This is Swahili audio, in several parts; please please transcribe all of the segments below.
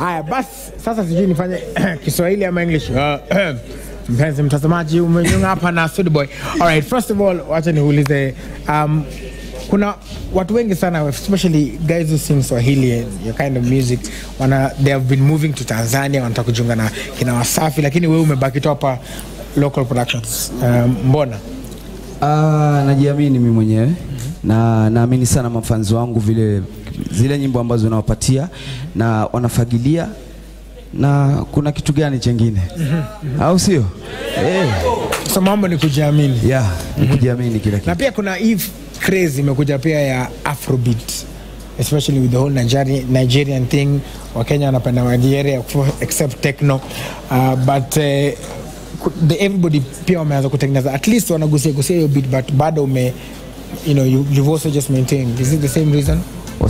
Haya basi, sasa sijui nifanye Kiswahili ama English. Uh, mpenzi mtazamaji, umejiunga hapa na Studboy. Alright, first of all, wacha niulize um, kuna watu wengi sana especially guys who sing Swahili and your kind of music wana, they have been moving to Tanzania, wanataka kujiunga na kina Wasafi, lakini wewe umebaki tu hapa local productions. Um, mbona? Uh, najiamini mimi mwenyewe na naamini sana mafanzi wangu vile zile nyimbo ambazo unawapatia na wanafagilia na kuna kitu gani chengine au sio? Hey. So mambo ni kujiamini. yeah, ni kujiamini kila kitu. na pia kuna hii craze imekuja pia ya afrobeat especially with the whole Nigerian, Nigerian thing wakenya wanapenda Nigeria except techno uh, but uh, the, everybody pia wameanza kutengeneza at least wanagusia gusia hiyo beat but bado ume you know you, you've also just maintained is it the same reason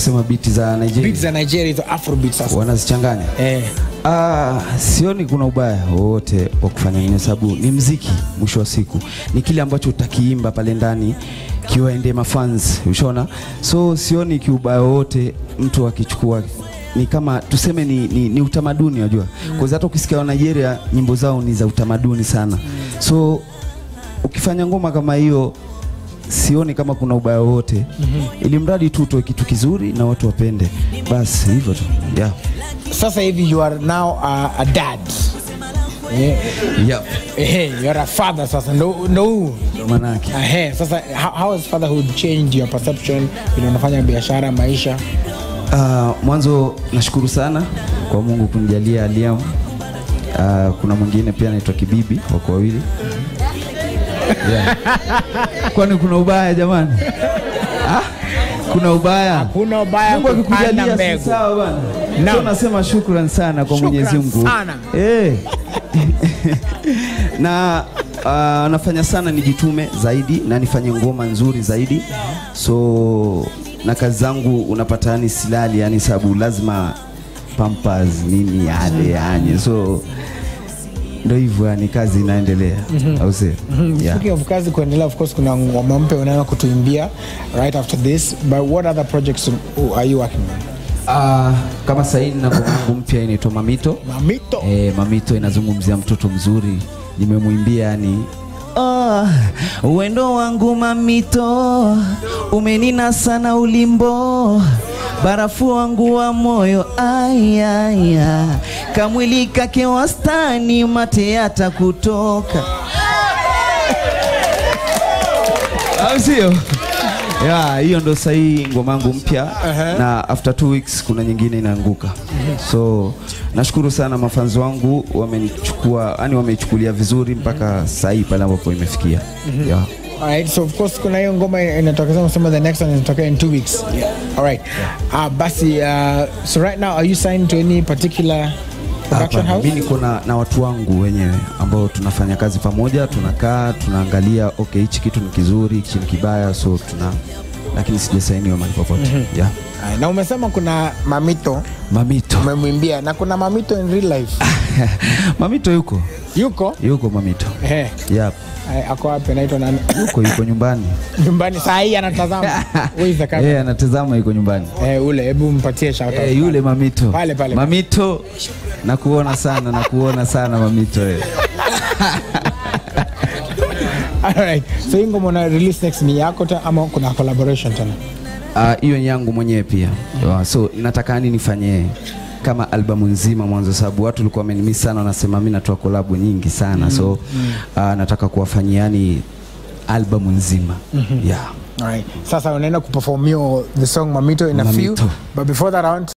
Wasema biti za Nigeria. Za Nigeria hizo afrobeat sasa. Wanazichanganya. eh. Ah, sioni kuna ubaya wowote wa kufanya hivyo, sababu ni mziki. Mwisho wa siku. Ni kile ambacho utakiimba pale ndani kiwaende mafans, ushaona. So sioni kiubaya wowote mtu akichukua. Ni kama tuseme ni, ni, ni utamaduni unajua, kwa hata ukisikia wa Nigeria nyimbo zao ni za utamaduni sana, so ukifanya ngoma kama hiyo sioni kama kuna ubaya wowote. Ili mradi tu utoe kitu kizuri na watu wapende, basi hivyo tu. Yeah. sasa hivi you are now a, a dad. Yeah. Yep. Hey, you are a father sasa. Ndo huu. Ndo manake. Ahe, sasa how, how has fatherhood changed your perception? Vile unafanya biashara maisha? Uh, mwanzo nashukuru sana kwa Mungu kunijalia Aliam. Uh, kuna mwingine pia anaitwa Kibibi, wako wawili yeah. Kwani kuna ubaya jamani? Ah, kuna ubaya. kuna ubaya Mungu akikujalia si sawa bana. na So nasema shukran sana kwa Mwenyezi Mungu. sana. Eh. na uh, nafanya sana nijitume zaidi na nifanye ngoma nzuri zaidi. So na kazi zangu unapata yani silali yani sababu lazima pampers nini yale yani. So ndio hivyo yani kazi inaendelea. Au sio? Yeah. speaking of kazi kuendelea of course kuna ngoma mpya unaenda kutuimbia right after this but what other projects are you working on Uh, kama sasa hivi na ngoma mpya inaitwa Mamito. mamito Eh, Mamito inazungumzia mtoto mzuri, nimemwimbia yani Oh, wendo wangu mamito umenina sana ulimbo. Barafu wangu wa moyo ayaya kamwili kake wastani mate yata kutoka. Au sio? Ya, hiyo ndo sahii ngoma yangu mpya na after two weeks kuna nyingine inaanguka. So nashukuru sana mafanzi wangu wamenichukua, yani wameichukulia vizuri mpaka sahii pale ambapo imefikia. Yeah. Alright, so of course kuna hiyo ngoma inatokea sema the next one inatokea in two weeks. Alright. Uh, basi uh, so right now are you signed to any particular production house? Mimi niko na, na watu wangu wenyewe ambao tunafanya kazi pamoja, tunakaa tunaangalia, okay, hichi kitu ni kizuri, hichi ni kibaya, so tuna lakini sijasainiwa mahali popote. Yeah. Na umesema kuna mamito Mamito. Umemwimbia na kuna mamito in real life. Mamito yuko Yuko? yuko Mamito. Eh. Yep. Ako wapi anaitwa nani? Yuko yuko nyumbani. Nyumbani saa hii anatazama. The? Eh, anatazama yuko nyumbani. Eh, ule hebu mpatie shout out. Eh, yule Mamito. Pale, pale. Mamito. Nakuona sana, nakuona sana Mamito eh. Alright. So hii ngoma una release next ni yako ta ama kuna collaboration tena? Ah, hiyo ni yangu mwenyewe pia. Yeah, So nataka nini nifanye kama albamu nzima mwanzo, sababu watu walikuwa wamenimiss sana, wanasema mimi natoa kolabu nyingi sana so mm. Uh, nataka kuwafanyiani albamu nzima mm -hmm. yeah. Alright. Sasa unaenda kuperform the song Mamito in a few. But before that I want